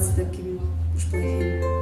z takim uszplechem.